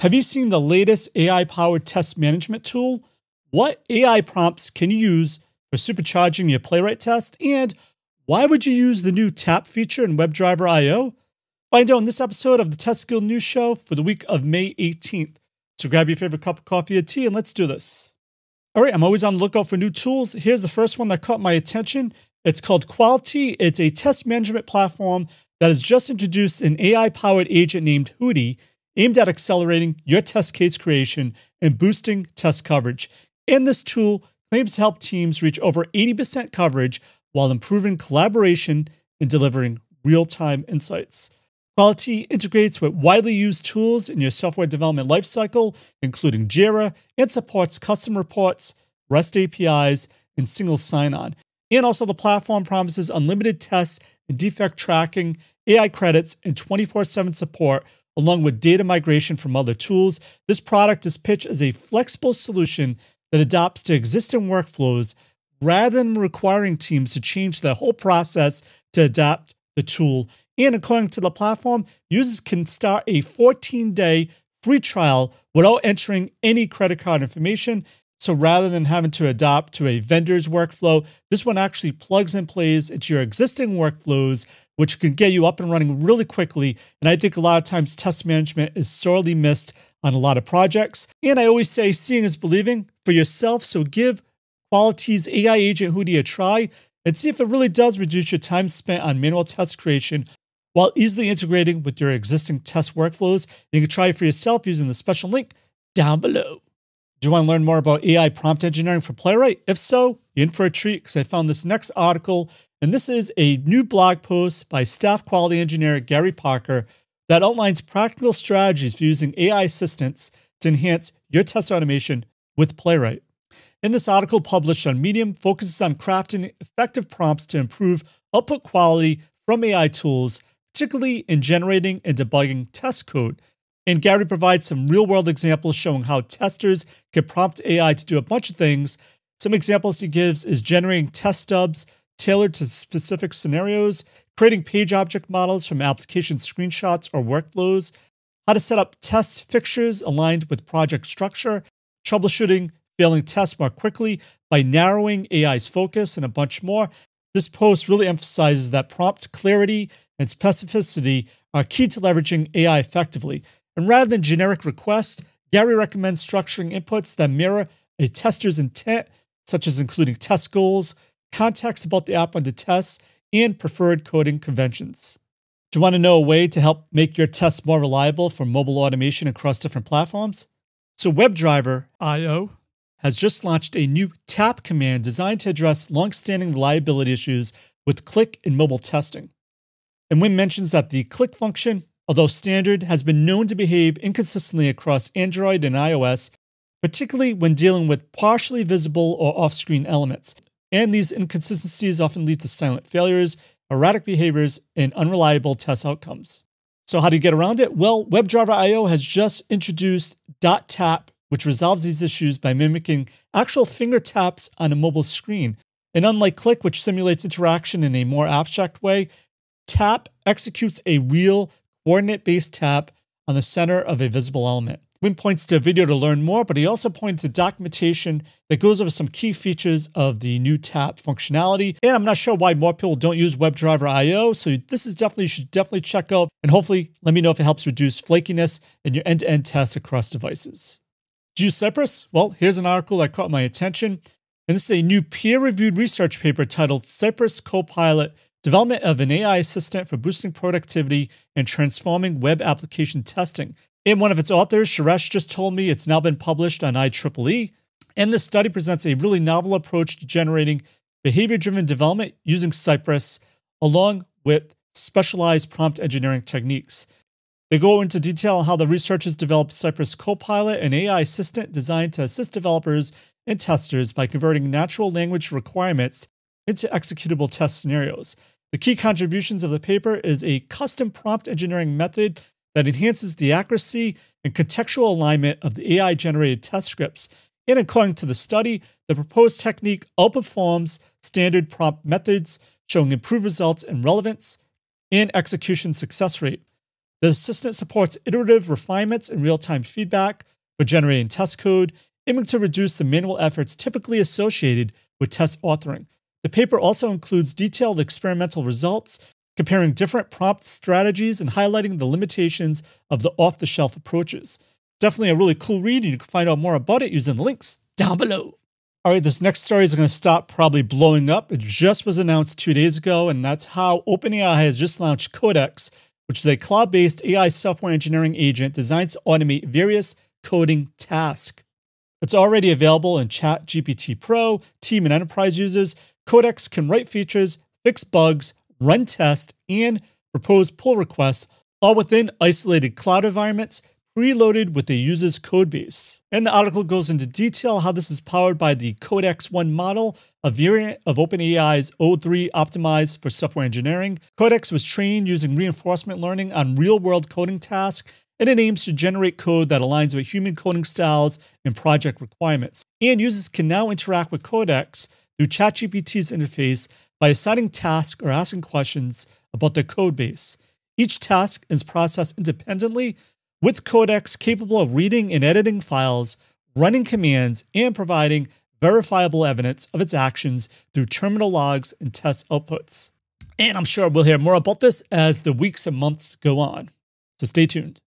Have you seen the latest AI powered test management tool? What AI prompts can you use for supercharging your Playwright test? And why would you use the new tap feature in WebDriver IO? Find out in this episode of the Test Guild News Show for the week of May 18th. So grab your favorite cup of coffee or tea and let's do this. All right, I'm always on the lookout for new tools. Here's the first one that caught my attention. It's called Kualitee. It's a test management platform that has just introduced an AI powered agent named Hootie aimed at accelerating your test case creation and boosting test coverage. And this tool claims to help teams reach over 80% coverage while improving collaboration and delivering real time insights. Kualitee integrates with widely used tools in your software development lifecycle, including Jira, and supports custom reports, REST APIs, and single sign on. And also, the platform promises unlimited tests and defect tracking, AI credits, and 24 7 support along with data migration from other tools. This product is pitched as a flexible solution that adapts to existing workflows rather than requiring teams to change their whole process to adapt the tool. And according to the platform, users can start a 14 day free trial without entering any credit card information. So rather than having to adapt to a vendor's workflow, this one actually plugs and plays into your existing workflows, which can get you up and running really quickly. And I think a lot of times test management is sorely missed on a lot of projects. And I always say seeing is believing for yourself. So give Kualitee's AI agent Hootie a try and see if it really does reduce your time spent on manual test creation while easily integrating with your existing test workflows. You can try it for yourself using the special link down below. Do you want to learn more about AI prompt engineering for Playwright? If so, in for a treat because I found this next article, and this is a new blog post by staff quality engineer Gary Parker that outlines practical strategies for using AI assistants to enhance your test automation with Playwright. In this article published on Medium, focuses on crafting effective prompts to improve output quality from AI tools, particularly in generating and debugging test code and Gary provides some real world examples showing how testers can prompt AI to do a bunch of things. Some examples he gives is generating test stubs tailored to specific scenarios, creating page object models from application screenshots or workflows, how to set up test fixtures aligned with project structure, troubleshooting failing tests more quickly by narrowing AI's focus, and a bunch more. This post really emphasizes that prompt clarity and specificity are key to leveraging AI effectively. And rather than generic requests, Gary recommends structuring inputs that mirror a tester's intent, such as including test goals, context about the app under test, and preferred coding conventions. Do you want to know a way to help make your tests more reliable for mobile automation across different platforms? So, WebDriver IO has just launched a new tap command designed to address long-standing reliability issues with click and mobile testing. And Wim mentions that the click function although standard has been known to behave inconsistently across Android and iOS, particularly when dealing with partially visible or off screen elements. And these inconsistencies often lead to silent failures, erratic behaviors, and unreliable test outcomes. So, how do you get around it? Well, WebDriver IO has just introduced Tap, which resolves these issues by mimicking actual finger taps on a mobile screen. And unlike Click, which simulates interaction in a more abstract way, Tap executes a real coordinate based tap on the center of a visible element. Wim points to a video to learn more, but he also points to documentation that goes over some key features of the new tap functionality. And I'm not sure why more people don't use WebDriver IO, so this is definitely you should definitely check out and hopefully let me know if it helps reduce flakiness in your end-to-end tests across devices. Do you use Cypress? Well, here's an article that caught my attention. And this is a new peer-reviewed research paper titled Cypress Copilot development of an AI assistant for boosting productivity and transforming web application testing. And one of its authors, Suresh, just told me it's now been published on IEEE. And this study presents a really novel approach to generating behavior driven development using Cypress, along with specialized prompt engineering techniques. They go into detail on how the researchers developed Cypress Copilot, an AI assistant designed to assist developers and testers by converting natural language requirements into executable test scenarios. The key contributions of the paper is a custom prompt engineering method that enhances the accuracy and contextual alignment of the AI generated test scripts. And according to the study, the proposed technique outperforms standard prompt methods, showing improved results in relevance and execution success rate. The assistant supports iterative refinements and real time feedback for generating test code, aiming to reduce the manual efforts typically associated with test authoring. The paper also includes detailed experimental results, comparing different prompt strategies and highlighting the limitations of the off the shelf approaches. Definitely a really cool read, and you can find out more about it using the links down below. All right, this next story is going to stop probably blowing up. It just was announced two days ago, and that's how OpenAI has just launched Codex, which is a cloud based AI software engineering agent designed to automate various coding tasks. It's already available in ChatGPT Pro, Team, and Enterprise users. Codex can write features, fix bugs, run tests, and propose pull requests, all within isolated cloud environments preloaded with the user's codebase. And the article goes into detail how this is powered by the Codex 1 model, a variant of OpenAI's O3 optimized for software engineering. Codex was trained using reinforcement learning on real-world coding tasks and it aims to generate code that aligns with human coding styles and project requirements. And users can now interact with Codex through ChatGPT's interface by assigning tasks or asking questions about their code base. Each task is processed independently with Codex capable of reading and editing files, running commands, and providing verifiable evidence of its actions through terminal logs and test outputs. And I'm sure we'll hear more about this as the weeks and months go on. So stay tuned.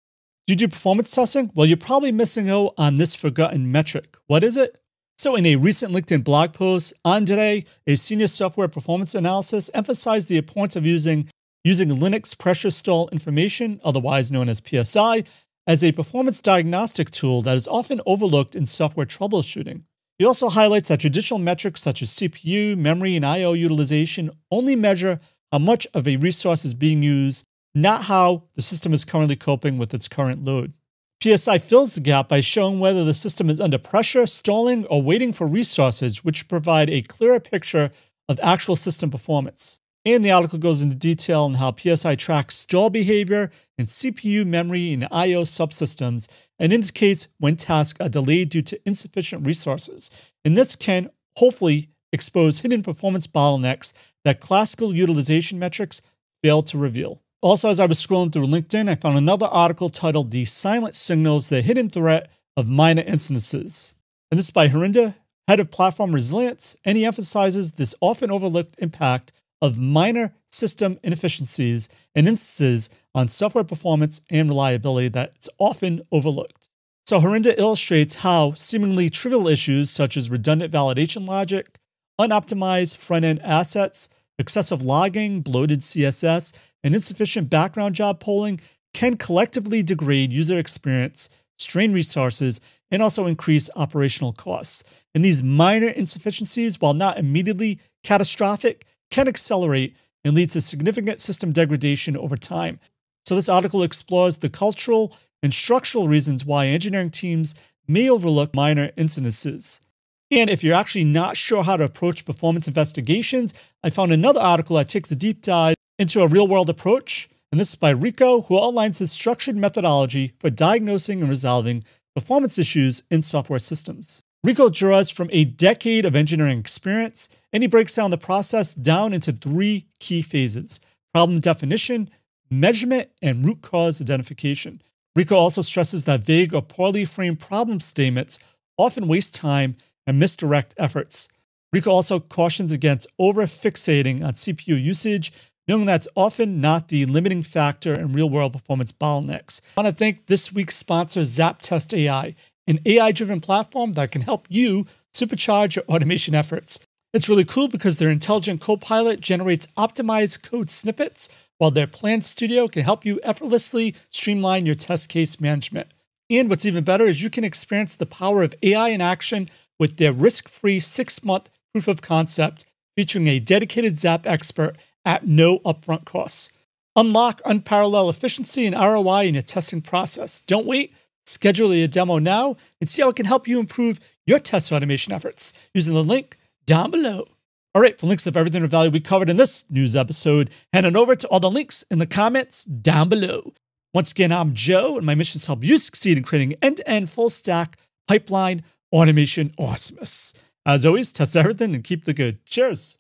Do you do performance testing? Well, you're probably missing out on this forgotten metric. What is it? So, in a recent LinkedIn blog post, Andre, a senior software performance analysis, emphasized the importance of using using Linux pressure stall information, otherwise known as PSI, as a performance diagnostic tool that is often overlooked in software troubleshooting. He also highlights that traditional metrics such as CPU, memory, and I/O utilization only measure how much of a resource is being used, not how the system is currently coping with its current load. PSI fills the gap by showing whether the system is under pressure, stalling, or waiting for resources, which provide a clearer picture of actual system performance. And the article goes into detail on how PSI tracks stall behavior in CPU, memory, and I/O subsystems and indicates when tasks are delayed due to insufficient resources. And this can hopefully expose hidden performance bottlenecks that classical utilization metrics fail to reveal. Also, as I was scrolling through LinkedIn, I found another article titled The Silent Signals, the Hidden Threat of Minor Instances. And this is by Harinder, head of platform resilience, and he emphasizes this often overlooked impact of minor system inefficiencies and instances on software performance and reliability that's often overlooked. So Harinder illustrates how seemingly trivial issues such as redundant validation logic, unoptimized front-end assets, excessive logging, bloated CSS, and insufficient background job polling can collectively degrade user experience, strain resources, and also increase operational costs. And these minor insufficiencies, while not immediately catastrophic, can accelerate and lead to significant system degradation over time. So, this article explores the cultural and structural reasons why engineering teams may overlook minor incidences. And if you're actually not sure how to approach performance investigations, I found another article that takes a deep dive into a real world approach. And this is by Rico, who outlines his structured methodology for diagnosing and resolving performance issues in software systems. Rico draws from a decade of engineering experience, and he breaks down the process down into three key phases problem definition, measurement, and root cause identification. Rico also stresses that vague or poorly framed problem statements often waste time and misdirect efforts. Rico also cautions against over fixating on CPU usage, knowing that's often not the limiting factor in real world performance bottlenecks. I want to thank this week's sponsor, Zaptest AI an AI driven platform that can help you supercharge your automation efforts. It's really cool because their intelligent copilot generates optimized code snippets, while their Plan Studio can help you effortlessly streamline your test case management. And what's even better is you can experience the power of AI in action with their risk free six month proof of concept featuring a dedicated Zap expert at no upfront costs. Unlock unparalleled efficiency and ROI in your testing process. Don't wait. Schedule a demo now and see how it can help you improve your test automation efforts using the link down below. All right, for links of everything of value we covered in this news episode, head on over to all the links in the comments down below. Once again, I'm Joe, and my mission is to help you succeed in creating end-to-end full-stack pipeline automation awesomeness. As always, test everything and keep the good. Cheers.